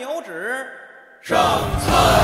有旨，上苍。